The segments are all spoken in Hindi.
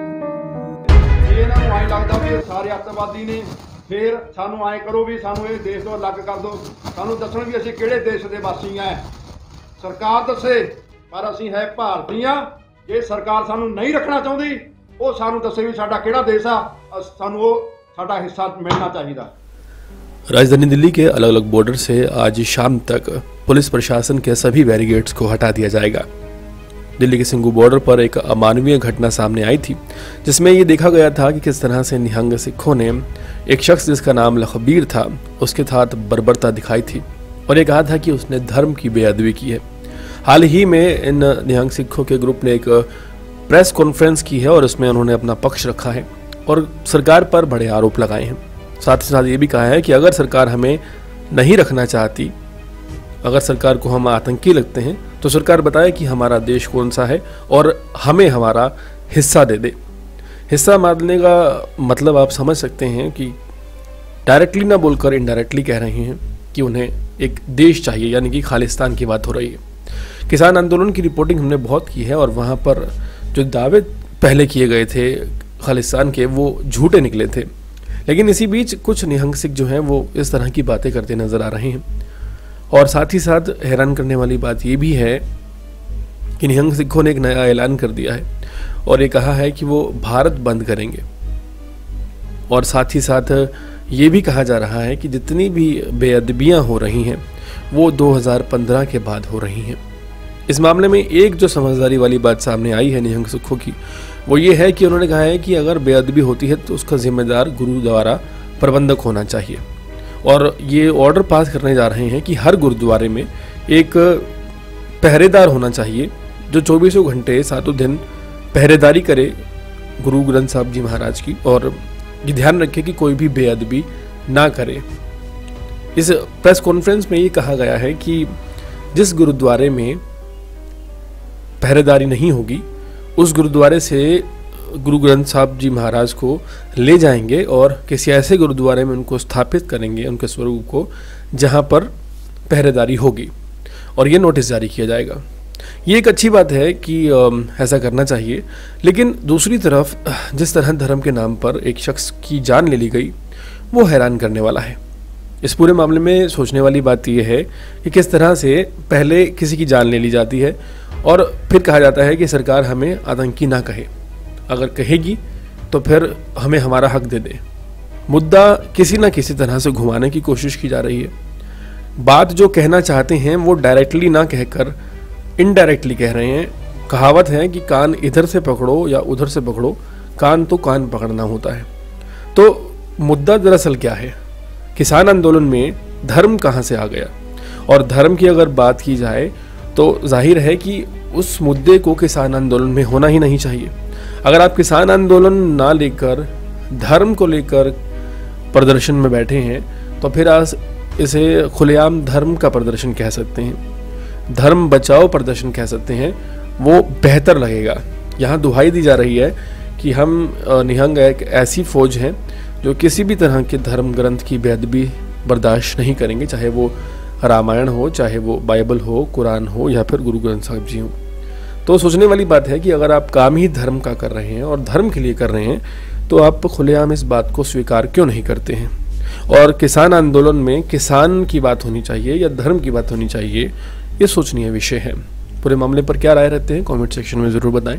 ਜੇ ਇਹਨਾਂ ਨੂੰ ਐਂ ਲੱਗਦਾ ਵੀ ਇਹ ਸਾਰੇ ਅੱਤਵਾਦੀ ਨੇ ਫਿਰ ਸਾਨੂੰ ਐਂ ਕਰੋ ਵੀ ਸਾਨੂੰ ਇਹ ਦੇਸ਼ ਤੋਂ ਅਲੱਗ ਕਰ ਦਿਓ ਸਾਨੂੰ ਦੱਸਣ ਵੀ ਅਸੀਂ ਕਿਹੜੇ ਦੇਸ਼ ਦੇ ਵਾਸੀ ਆ ਸਰਕਾਰ ਦੱਸੇ ਪਰ ਅਸੀਂ ਹੈ ਭਾਰਤੀ ਆ ਜੇ ਸਰਕਾਰ ਸਾਨੂੰ ਨਹੀਂ ਰੱਖਣਾ ਚਾਹੁੰਦੀ ਉਹ ਸਾਨੂੰ ਦੱਸੇ ਵੀ ਸਾਡਾ ਕਿਹੜਾ ਦੇਸ਼ ਆ ਅਸ- ਸਾਨੂੰ ਉਹ ਸਾਡਾ ਹਿੱਸਾ ਮਿਲਣਾ ਚਾਹੀਦਾ राजधानी दिल्ली के अलग अलग बॉर्डर से आज शाम तक पुलिस प्रशासन के सभी बैरिगेड्स को हटा दिया जाएगा। दिल्ली के सिंगू बॉर्डर पर एक अमानवीय घटना सामने आई थी, जिसमें ये देखा गया था कि किस तरह से निहंग सिखों ने एक शख्स जिसका नाम लखबीर था, उसके साथ बर्बरता दिखाई थी और ये कहा था कि उसने धर्म की बेअदबी की है। हाल ही में इन निहंग सिखों के ग्रुप ने एक प्रेस कॉन्फ्रेंस की है और उसमें उन्होंने अपना पक्ष रखा है और सरकार पर बड़े आरोप लगाए हैं। साथ ही साथ ये भी कहा है कि अगर सरकार हमें नहीं रखना चाहती अगर सरकार को हम आतंकी लगते हैं तो सरकार बताए कि हमारा देश कौन सा है और हमें हमारा हिस्सा दे दे। हिस्सा मानने का मतलब आप समझ सकते हैं कि डायरेक्टली ना बोलकर इनडायरेक्टली कह रहे हैं कि उन्हें एक देश चाहिए, यानी कि खालिस्तान की बात हो रही है। किसान आंदोलन की रिपोर्टिंग हमने बहुत की है और वहाँ पर जो दावे पहले किए गए थे खालिस्तान के, वो झूठे निकले थे। लेकिन इसी बीच कुछ निहंग सिख जो हैं, वो इस तरह की बातें करते नज़र आ रहे हैं। और साथ ही साथ हैरान करने वाली बात ये भी है कि निहंग सिखों ने एक नया ऐलान कर दिया है और ये कहा है कि वो भारत बंद करेंगे। और साथ ही साथ ये भी कहा जा रहा है कि जितनी भी बेअदबियाँ हो रही हैं, वो 2015 के बाद हो रही हैं। इस मामले में एक जो समझदारी वाली बात सामने आई है निहंग सिखों की, वो ये है कि उन्होंने कहा है कि अगर बेअदबी होती है तो उसका जिम्मेदार गुरुद्वारा प्रबंधक होना चाहिए। और ये ऑर्डर पास करने जा रहे हैं कि हर गुरुद्वारे में एक पहरेदार होना चाहिए, जो चौबीसों घंटे सातों दिन पहरेदारी करे गुरु ग्रंथ साहब जी महाराज की और ये ध्यान रखे कि कोई भी बेअदबी ना करे। इस प्रेस कॉन्फ्रेंस में ये कहा गया है कि जिस गुरुद्वारे में पहरेदारी नहीं होगी, उस गुरुद्वारे से गुरु ग्रंथ साहब जी महाराज को ले जाएँगे और किसी ऐसे गुरुद्वारे में उनको स्थापित करेंगे, उनके स्वरूप को, जहाँ पर पहरेदारी होगी। और ये नोटिस जारी किया जाएगा। ये एक अच्छी बात है कि ऐसा करना चाहिए। लेकिन दूसरी तरफ़, जिस तरह धर्म के नाम पर एक शख्स की जान ले ली गई, वो हैरान करने वाला है। इस पूरे मामले में सोचने वाली बात यह है कि किस तरह से पहले किसी की जान ले ली जाती है और फिर कहा जाता है कि सरकार हमें आतंकी ना कहे। अगर कहेगी तो फिर हमें हमारा हक दे दे। मुद्दा किसी न किसी तरह से घुमाने की कोशिश की जा रही है। बात जो कहना चाहते हैं, वो डायरेक्टली ना कहकर इनडायरेक्टली कह रहे हैं। कहावत है कि कान इधर से पकड़ो या उधर से पकड़ो, कान तो कान पकड़ना होता है। तो मुद्दा दरअसल क्या है? किसान आंदोलन में धर्म कहाँ से आ गया? और धर्म की अगर बात की जाए तो ज़ाहिर है कि उस मुद्दे को किसान आंदोलन में होना ही नहीं चाहिए। अगर आप किसान आंदोलन ना लेकर, धर्म को लेकर प्रदर्शन में बैठे हैं तो फिर आज इसे खुलेआम धर्म का प्रदर्शन कह सकते हैं। धर्म बचाओ प्रदर्शन कह सकते हैं। वो बेहतर लगेगा। यहाँ दुहाई दी जा रही है कि हम निहंग एक ऐसी फौज हैं जो किसी भी तरह के धर्म ग्रंथ की बेदबी बर्दाश्त नहीं करेंगे, चाहे वो रामायण हो, चाहे वो बाइबल हो, कुरान हो, या फिर गुरु ग्रंथ साहब जी हो। तो सोचने वाली बात है कि अगर आप काम ही धर्म का कर रहे हैं और धर्म के लिए कर रहे हैं तो आप खुलेआम इस बात को स्वीकार क्यों नहीं करते हैं? और किसान आंदोलन में किसान की बात होनी चाहिए या धर्म की बात होनी चाहिए, ये सोचनीय विषय है। पूरे मामले पर क्या राय रहते हैं कमेंट सेक्शन में ज़रूर बताएँ।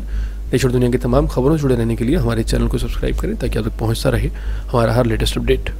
देश और दुनिया की तमाम खबरों से जुड़े रहने के लिए हमारे चैनल को सब्सक्राइब करें ताकि आप तक पहुँचता रहे हमारा हर लेटेस्ट अपडेट